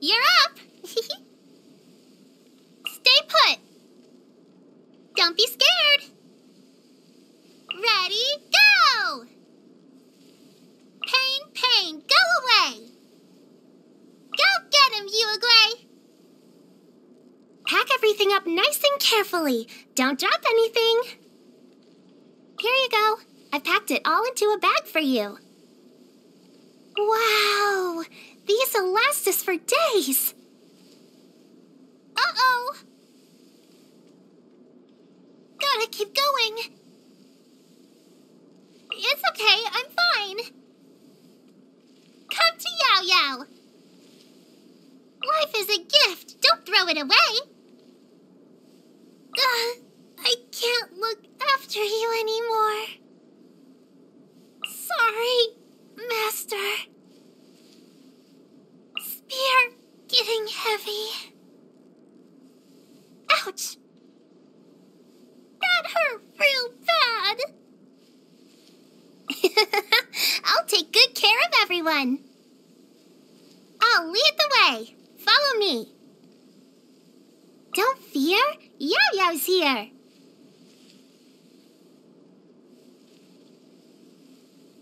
You're up. Stay put. Don't be scared. Ready, go! Pain, pain, go away. Go get him, Yuegui. Pack everything up nice and carefully. Don't drop anything. Here you go. I've packed it all into a bag for you. Wow! These will last us for days. Uh-oh. Gotta keep going. It's okay, I'm fine. Come to Yaoyao. Life is a gift. Don't throw it away. Uh, I can't look after you anymore. Heavy. Ouch! That hurt real bad. I'll take good care of everyone. I'll lead the way. Follow me. Don't fear. Yao Yao's here.